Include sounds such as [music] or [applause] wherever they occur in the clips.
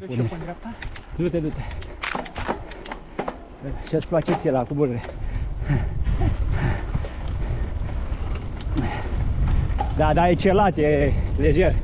Duci eu pe dreapta? Du-te, du-te. Ce-ți place ție la cuburile? Da, da, e celat, e lejer.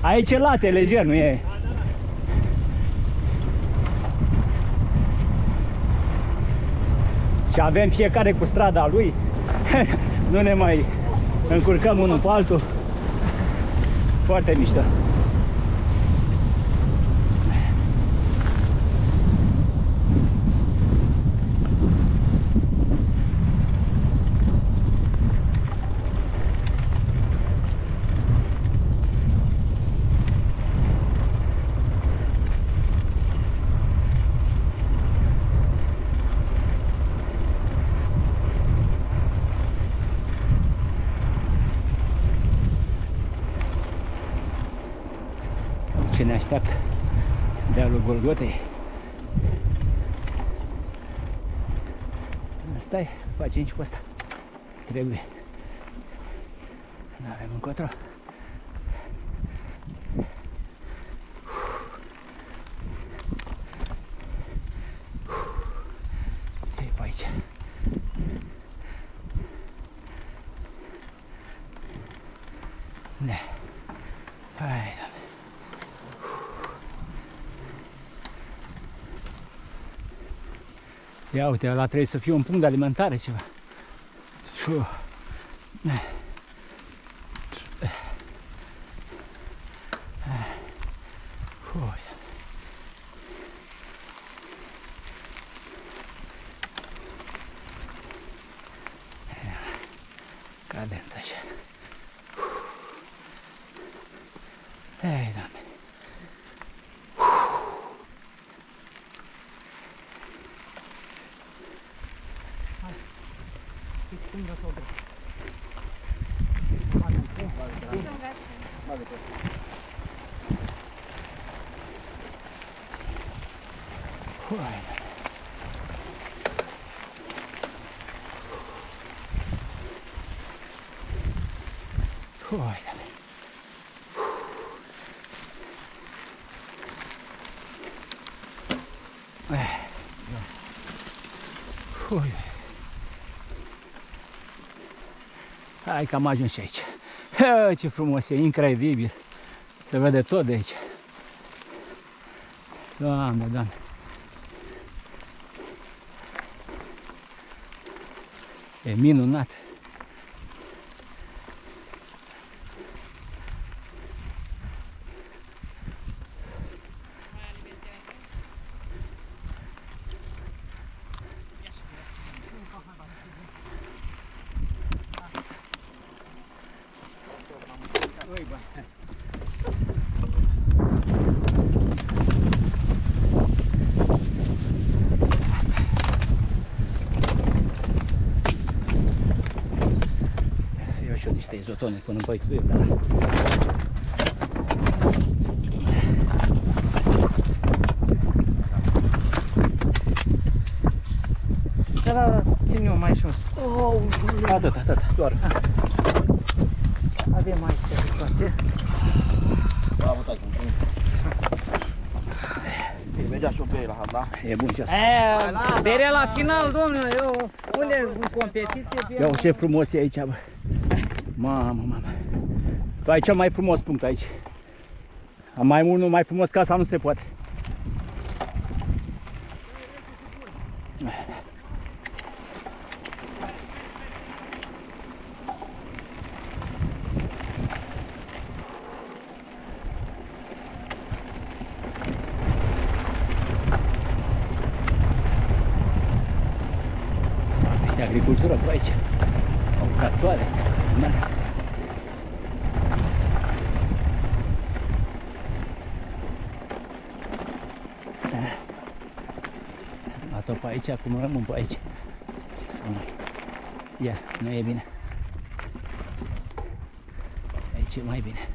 Aici e celat, e lejer, nu e... Și avem fiecare cu strada lui. [laughs] nu ne mai încurcăm unul pe altul. Foarte mișto. Ce ne așteaptă dealul Golgotei. Stai, facem și pe asta. Trebuie. Nu avem încotro. ce e pe aici? Ne. Hai, doamne. Ia uite, ăla trebuie să fie un punct de alimentare ceva. Fu. Fu. Cadența așa. Ei, doamne. Stânga sau dreapta? Hai. Hai. Eh. Ui. Hai că am ajuns și aici. Ha, ce frumos e, incredibil. Se vede tot de aici. Doamne, doamne. E minunat. Să iau și eu niște izotone până îmi băi dar... Da, da, da, ține-o mai jos. Oh, Atât, atât, doar. avem aici de toate. Bravo, tati. Mergea și o bei la hat, da? E bun și asta. E, bere la final, domnule, eu, unde în competiție? bere- Ia ce frumos e aici, bă. Mamă, mamă. Tu ai cel mai frumos punct aici. Am mai mult, nu mai frumos ca asta nu se poate. Este agricultură pe aici. Au tractoare. Da. Da. Am luat-o pe aici, acum rămân pe aici. Ce să mai... Ia, nu e bine. Aici e mai bine.